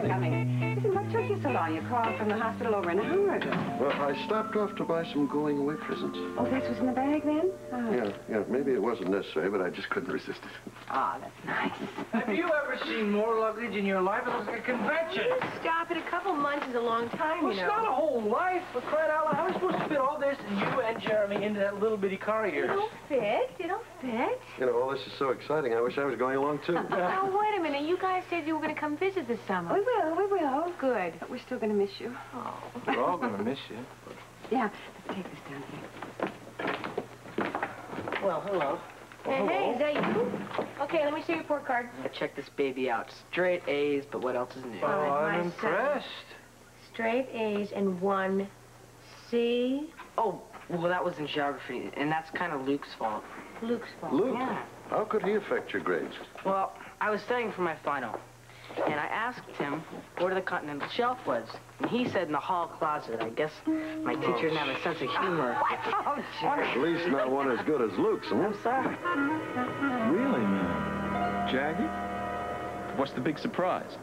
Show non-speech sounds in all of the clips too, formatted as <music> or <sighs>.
everything. coming. Listen, what took you so long? You called from the hospital over an hour ago. Well, I stopped off to buy some going away presents. Oh, this was in the bag then? Oh. Yeah, yeah, maybe it wasn't necessary, but I just couldn't resist it. Oh, that's nice. <laughs> Have you ever seen more luggage in your life? It looks like a convention. Stop it. A couple months is a long time, Well, you it's not a whole life. But crying out loud, how are we supposed to fit all this and you and Jeremy into that little bitty car of They yours? don't fit. They don't fit. You know, all this is so exciting. I wish I was going along, too. <laughs> Now, wait a minute. You guys said you were going to come visit this summer. We will, we will. Oh, good. But we're still going to miss you. Oh, We're all gonna miss you. Yeah, let's take this down here. Well, hello. Hey, hey, is that you? Okay, let me see your report card. Check this baby out. Straight A's, but what else is new? Oh, I'm son. impressed. Straight A's and one C. Oh, well, that was in geography, and that's kind of Luke's fault. Luke's fault. Luke, Yeah. how could he affect your grades? Well, I was studying for my final, and I asked him where the continental shelf was, and he said in the hall closet. I guess my teacher didn't have a sense of humor. <laughs> Oh, Jerry. At least not one as good as Luke's, huh? I'm sorry. Really, man? Jackie? What's the big surprise?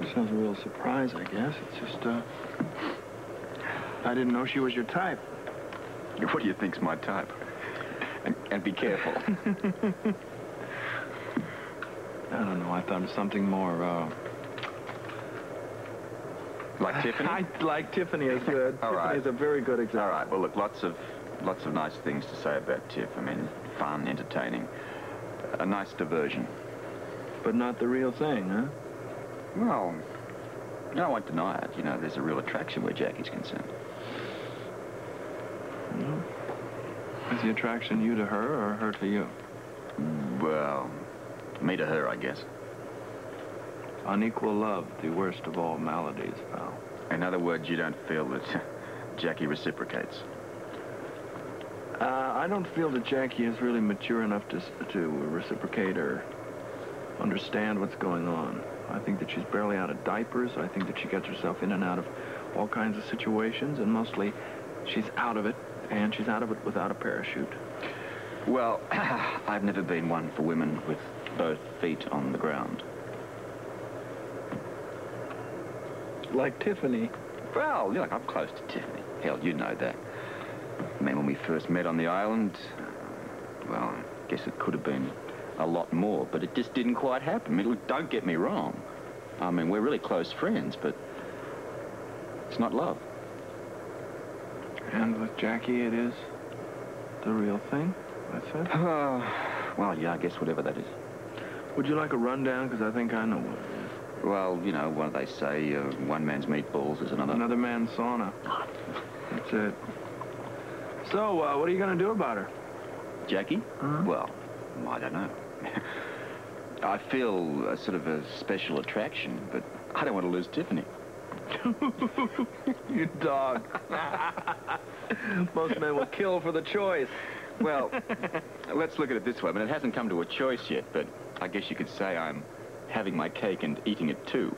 It's not a real surprise, I guess. It's just, uh... I didn't know she was your type. What do you think's my type? And, and be careful. <laughs> I don't know. I thought of something more, uh... like Tiffany? I like Tiffany is good. All right. is a very good example. All right. Well, look, lots of lots of nice things to say about Tiff. I mean, fun, entertaining, a nice diversion. But not the real thing, huh? Well, no, I won't deny it. You know, there's a real attraction where Jackie's concerned. Is the attraction you to her or her to you? Well, me to her, I guess. Unequal love, the worst of all maladies, pal. In other words, you don't feel that <laughs> Jackie reciprocates. Uh, I don't feel that Jackie is really mature enough to, to reciprocate or understand what's going on. I think that she's barely out of diapers. I think that she gets herself in and out of all kinds of situations, and mostly she's out of it, and she's out of it without a parachute. Well, <clears throat> I've never been one for women with both feet on the ground. Like Tiffany. Well, you know, I'm close to Tiffany. Hell, you know that. I mean, when we first met on the island, well, I guess it could have been a lot more, but it just didn't quite happen. I mean, look, don't get me wrong. I mean, we're really close friends, but it's not love. And with Jackie, it is the real thing, that's it. <sighs> well, yeah, I guess whatever that is. Would you like a rundown? Because I think I know what it is. Well, you know, what do they say? Uh, one man's meatballs is another. Another man's sauna. That's it. So, uh, what are you going to do about her? Jackie? Uh-huh. Well, I don't know. <laughs> I feel a sort of a special attraction, but I don't want to lose Tiffany. <laughs> you dog. <laughs> Most men will kill for the choice. Well, let's look at it this way. I mean, it hasn't come to a choice yet, but I guess you could say I'm having my cake and eating it too.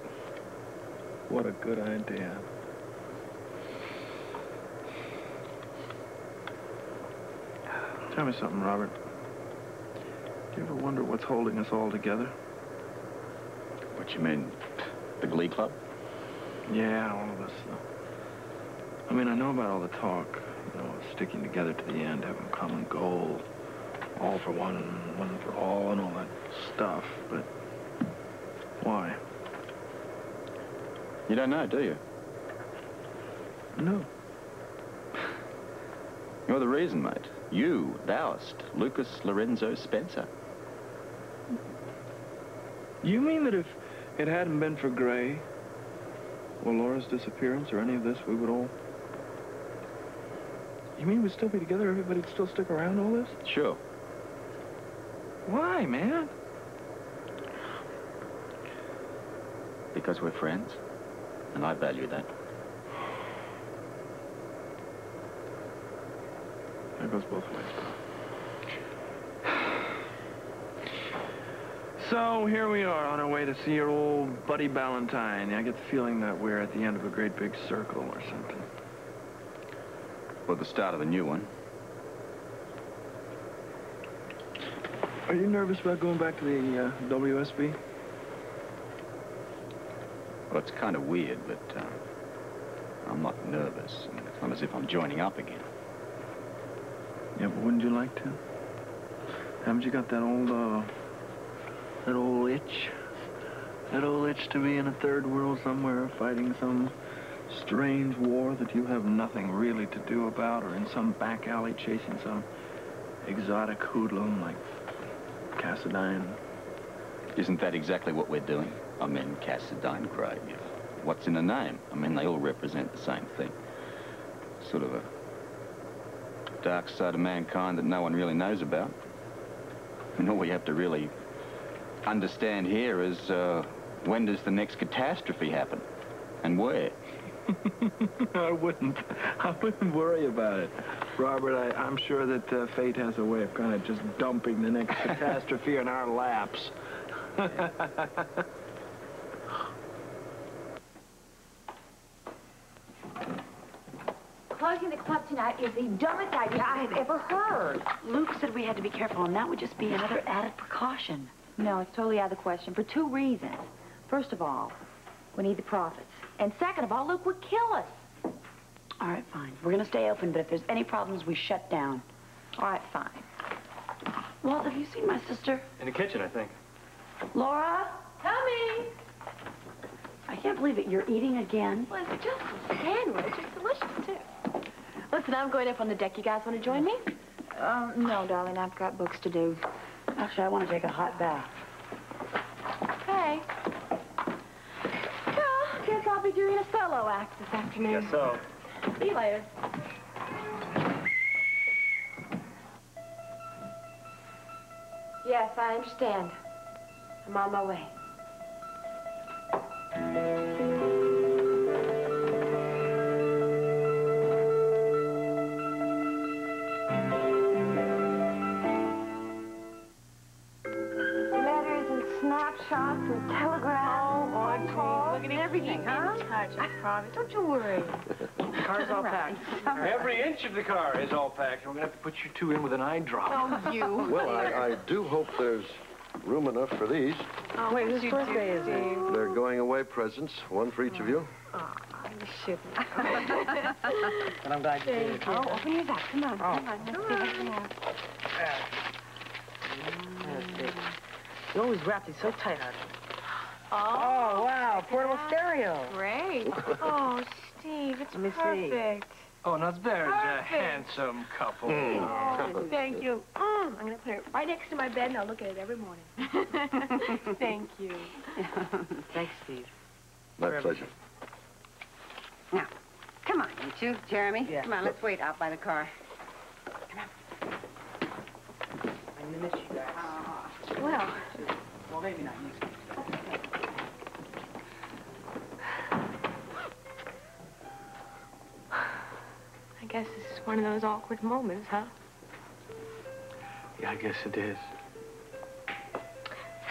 What a good idea. Tell me something, Robert. Do you ever wonder what's holding us all together? What you mean? The Glee Club? Yeah, all of us. uh, I mean, I know about all the talk, you know, sticking together to the end, having a common goal, all for one, and one for all, and all that stuff, but why? You don't know, do you? No. <laughs> You're the reason, mate. You, thou'st, Lucas Lorenzo Spencer. You mean that if it hadn't been for Gray, or Laura's disappearance, or any of this, we would all... You mean we'd still be together, everybody'd still stick around all this? Sure. Why, man? Because we're friends, and I value that. That goes both ways. <sighs> So here we are on our way to see your old buddy Ballantyne. I get the feeling that we're at the end of a great big circle or something. Or the start of a new one. Are you nervous about going back to the uh, WSB? Well, it's kind of weird, but uh, I'm not nervous. I mean, it's not as if I'm joining up again. Yeah, but wouldn't you like to? Haven't you got that old, uh, that old itch? That old itch to be in a third world somewhere fighting some strange war that you have nothing really to do about or in some back alley chasing some exotic hoodlum like Cassadine? Isn't that exactly what we're doing? I mean, Cassadine Gray. What's in the name? I mean, they all represent the same thing. Sort of a dark side of mankind that no one really knows about. And all we have to really understand here is uh, when does the next catastrophe happen? And where? <laughs> I wouldn't. I wouldn't worry about it. Robert, I, I'm sure that uh, fate has a way of kind of just dumping the next <laughs> catastrophe in our laps. Closing the club tonight is the dumbest idea I have ever heard. Luke said we had to be careful, and that would just be another added precaution. No, it's totally out of the question for two reasons. First of all, we need the profits. And second of all, Luke would kill us. All right, fine. We're going to stay open, but if there's any problems, we shut down. All right, fine. Walt, have you seen my sister? In the kitchen, I think. Laura? Coming. I can't believe it. You're eating again. Well, it's just a sandwich. It's delicious, too. Listen, I'm going up on the deck. You guys want to join me? Um, no, darling, I've got books to do. Actually, I want to take a hot bath. Okay. Well, guess I'll be doing a solo act this afternoon. Guess so. See you later. Yes, I understand. I'm on my way. Touch, Don't you worry. The car's all packed. Every inch of the car is all packed. We're going to have to put you two in with an eye drop. Oh, you. Well, I, I do hope there's room enough for these. Oh, Wait, whose birthday is it? They're going away presents, one for each of you. Oh, you shouldn't. <laughs> And I'm glad you did it. Oh, open yours up. Come on, come oh. on. Let's see what's in there. You always wrap these so tight, Audrey. Oh, wow, portable stereo. great. <laughs> Oh, Steve, it's Let me see. perfect. Oh, now there's a handsome couple. Oh, thank you. Mm, I'm going to put it right next to my bed, and I'll look at it every morning. <laughs> thank you. <laughs> Thanks, Steve. My Forever. pleasure. Now, come on, you two. Jeremy, Yeah. come on, let's wait out by the car. Come on. I'm gonna miss you guys. Well, Well, maybe not you. One of those awkward moments, huh? Yeah, I guess it is.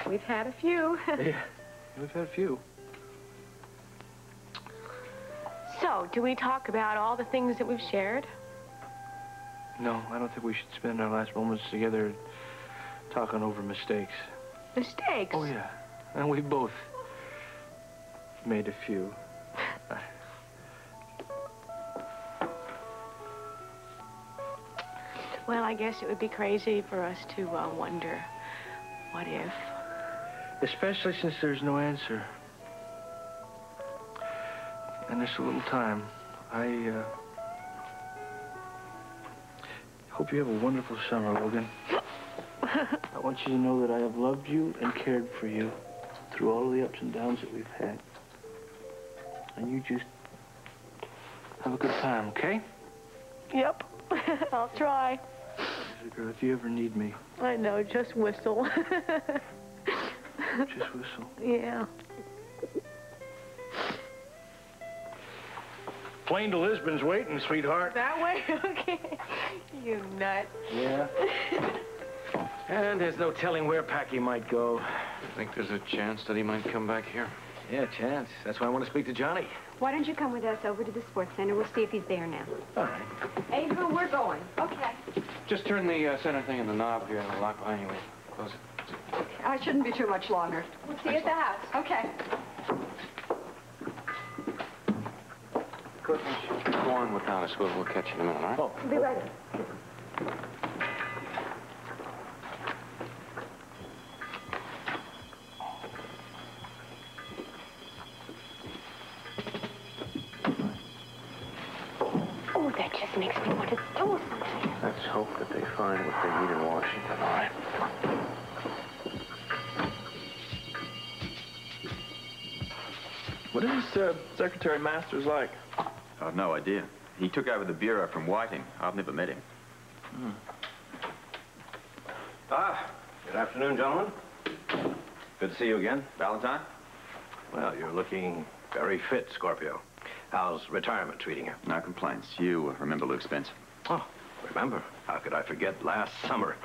We've had a few. <laughs> Yeah, we've had a few. so, do we talk about all the things that we've shared? No, I don't think we should spend our last moments together talking over mistakes. Mistakes? Oh, yeah. And we both made a few. Well, I guess it would be crazy for us to uh, wonder, what if? Especially since there's no answer. And there's a little time. I, uh... Hope you have a wonderful summer, Logan. <laughs> I want you to know that I have loved you and cared for you through all of the ups and downs that we've had. And you just have a good time, okay? Yep. <laughs> I'll try. Girl, if you ever need me, I know, just whistle. <laughs> just whistle. yeah. Plane to Lisbon's waiting, sweetheart. That way? <laughs> Okay. You nut. Yeah. <laughs> and there's no telling where Packy might go. I think there's a chance that he might come back here? Yeah, chance. That's why I want to speak to Johnny. Why don't you come with us over to the sports center? We'll see if he's there now. All right. Ava, we're going. Okay. Just turn the uh, center thing in the knob here and the lock behind you. Close it. I shouldn't be too much longer. We'll see you at the house. Okay. Good. Go on without us. We'll, catch you in a minute, all right? Oh. We'll be right. Let's hope that they find what they need in Washington, all right? What is uh, Secretary Masters like? I've no idea. He took over the bureau from Whiting. I've never met him. Ah, good afternoon, gentlemen. Good to see you again. Valentine? Well, you're looking very fit, Scorpio. How's retirement treating you? No complaints. You remember Luke Spencer? Remember? How could I forget last summer?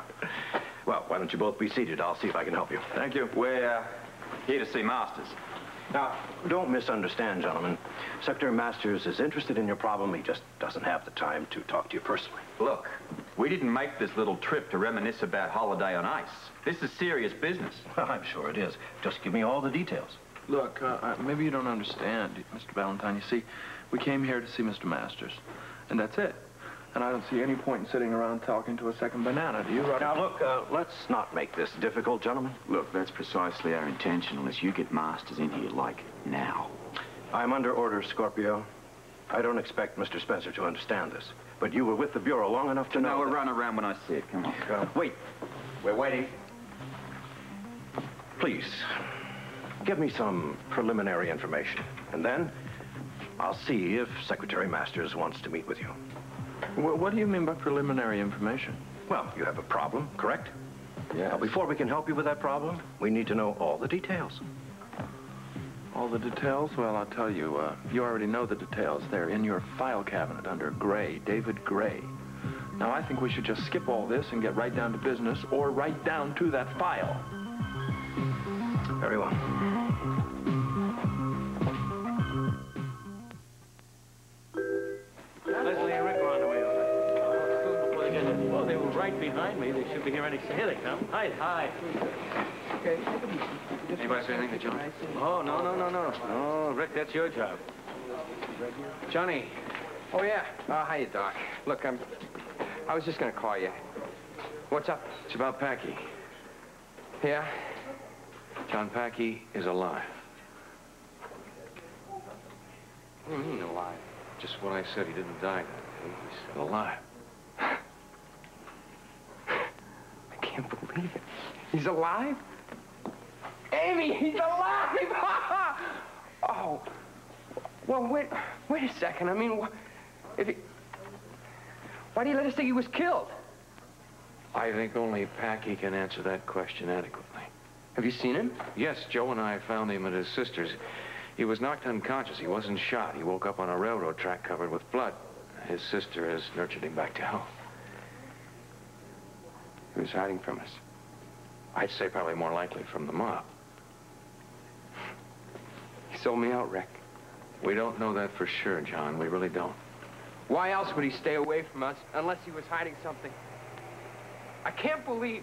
Well, why don't you both be seated? I'll see if I can help you. Thank you. We're uh, here to see Masters. Now, don't misunderstand, gentlemen. Secretary Masters is interested in your problem. He just doesn't have the time to talk to you personally. Look, we didn't make this little trip to reminisce about holiday on ice. This is serious business. Well, <laughs> I'm sure it is. Just give me all the details. Look, uh, uh, maybe you don't understand, Mr. Valentine. You see, we came here to see Mr. Masters, and that's it. And I don't see any point in sitting around talking to a second banana, do you, Robert? Now, look, uh, let's not make this difficult, gentlemen. Look, that's precisely our intention, unless you get Masters in here, like, now. I'm under orders, Scorpio. I don't expect Mr. Spencer to understand this, but you were with the Bureau long enough to No, know. we'll run around when I see it. Come on. Uh, wait. We're waiting. Please, give me some preliminary information, and then I'll see if Secretary Masters wants to meet with you. Wh- what do you mean by preliminary information? Well, you have a problem, correct? Yeah. Now, before we can help you with that problem, we need to know all the details. All the details? Well, I'll tell you. Uh, you already know the details. They're in your file cabinet under Gray, David Gray. Now, I think we should just skip all this and get right down to business, or right down to that file. Very well. Behind me. They should here any second. Here they come. Hi, hi. Okay. Anybody say anything to John? Oh, no, no, no, no. No, Rick, that's your job. Johnny. Oh, yeah. Uh, hiya, Doc. Look, I'm... I was just gonna call you. What's up? It's about Packy. Yeah? John Packy is alive. What do you mean alive? Just what I said. He didn't die. that day. He's still alive. I can't believe it. He's alive? Amy, he's alive! <laughs> oh. Well, wait, wait a second. I mean, if he... Why do you let us think he was killed? I think only Packy can answer that question adequately. Have you seen him? Yes, Joe and I found him at his sister's. He was knocked unconscious. He wasn't shot. He woke up on a railroad track covered with blood. His sister has nurtured him back to health. He was hiding from us. I'd say probably more likely from the mob. He sold me out, Rick. We don't know that for sure, John. We really don't. Why else would he stay away from us unless he was hiding something? I can't believe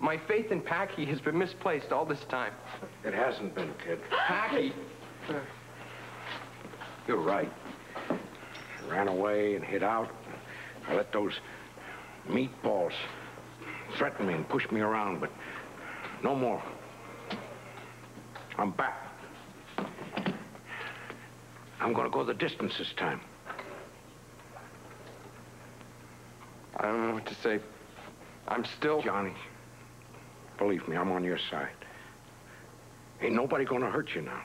my faith in Packy has been misplaced all this time. It hasn't been, kid. Packy! You're right. Ran away and hid out. I let those meatballs threaten me and push me around, but no more. I'm back. I'm gonna go the distance this time. I don't know what to say. I'm still... Johnny, believe me, I'm on your side. Ain't nobody gonna hurt you now.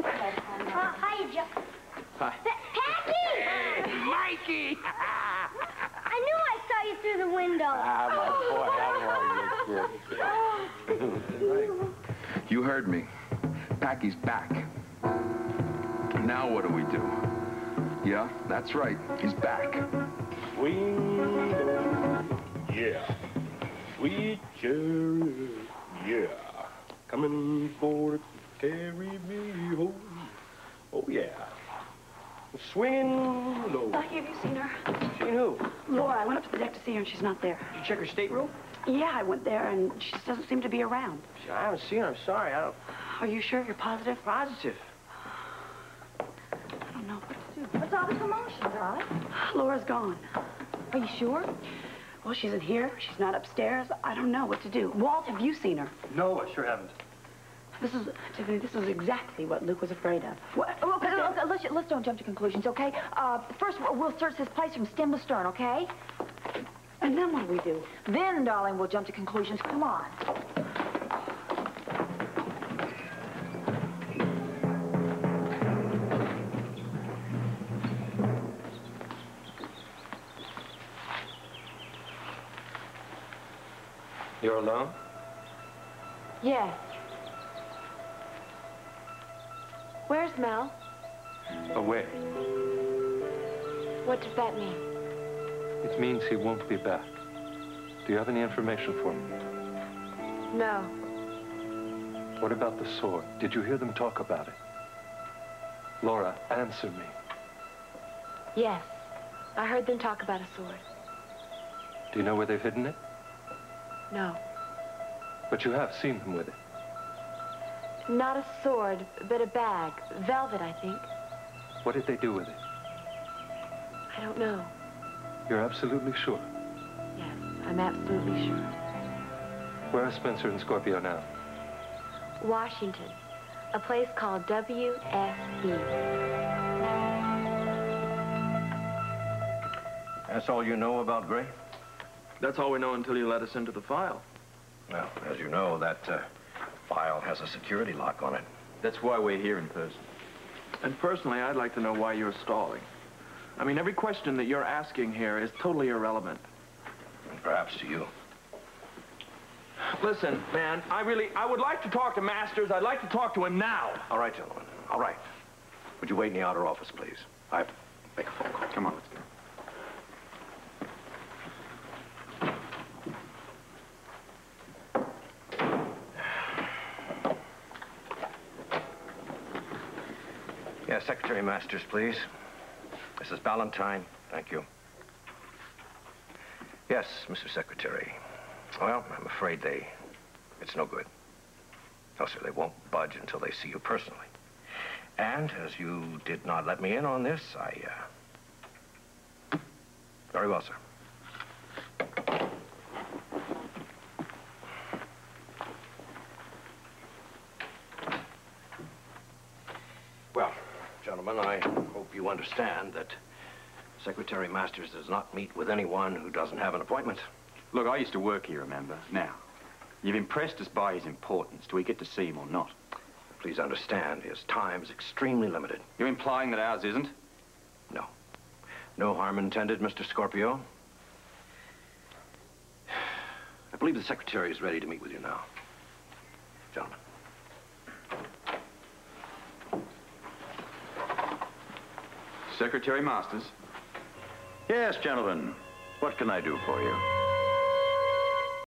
Uh, hi, Joe. Hi. Packy! Mikey! I knew I saw you through the window. Ah, my boy, how are you, <laughs> You heard me. Packy's back. Now what do we do? Yeah, that's right. He's back. Sweet, yeah. Sweet cherry, yeah. Coming for to carry me home. Oh, yeah. Swinging low. Blackie, have you seen her? Seen who? Laura, I went up to the deck to see her and she's not there. Did you check her stateroom? Yeah, I went there, and she just doesn't seem to be around. I haven't seen her. I'm sorry. I don't... Are you sure you're positive? Positive. I don't know what to do. What's all the commotion, darling? Laura's gone. Are you sure? Well, she's in here. She's not upstairs. I don't know what to do. Walt, have you seen her? No, I sure haven't. This is, Tiffany, this is exactly what Luke was afraid of. Well, okay, okay, let's, let's don't jump to conclusions, okay? Uh, first, we'll- we'll search this place from stem to stern, okay? And then what do we do? Then, darling, we'll jump to conclusions. Come on. You're alone? Yes. Where's Mel? Away. What does that mean? It means he won't be back. Do you have any information for me? No. What about the sword? Did you hear them talk about it? Laura, answer me. Yes. I heard them talk about a sword. Do you know where they've hidden it? No. But you have seen them with it. Not a sword, but a bag. Velvet, I think. What did they do with it? I don't know. You're absolutely sure. Yes, I'm absolutely sure. Where are Spencer and Scorpio now? Washington. A place called WSB. That's all you know about Gray? That's all we know until you let us into the file. Well, as you know, that uh, file has a security lock on it. That's why we're here in person. And personally, I'd like to know why you're stalling. I mean, every question that you're asking here is totally irrelevant. And perhaps to you. Listen, man, I really, I would like to talk to Masters. I'd like to talk to him now. All right, gentlemen. All right. Would you wait in the outer office, please? I have to make a phone call. Come on, Yes, Secretary Masters, please. Mrs. Ballantyne, thank you. Yes, Mr. Secretary. Well, I'm afraid they... It's no good. No, sir, they won't budge until they see you personally. And as you did not let me in on this, I, uh... Very well, sir. Well, gentlemen, I hope you understand that Secretary Masters does not meet with anyone who doesn't have an appointment. Look, I used to work here, remember? Now, you've impressed us by his importance. Do we get to see him or not? Please understand, his time is extremely limited. You're implying that ours isn't? No. No harm intended, Mr. Scorpio. I believe the secretary is ready to meet with you now. Gentlemen. Secretary Masters. Yes, gentlemen. What can I do for you?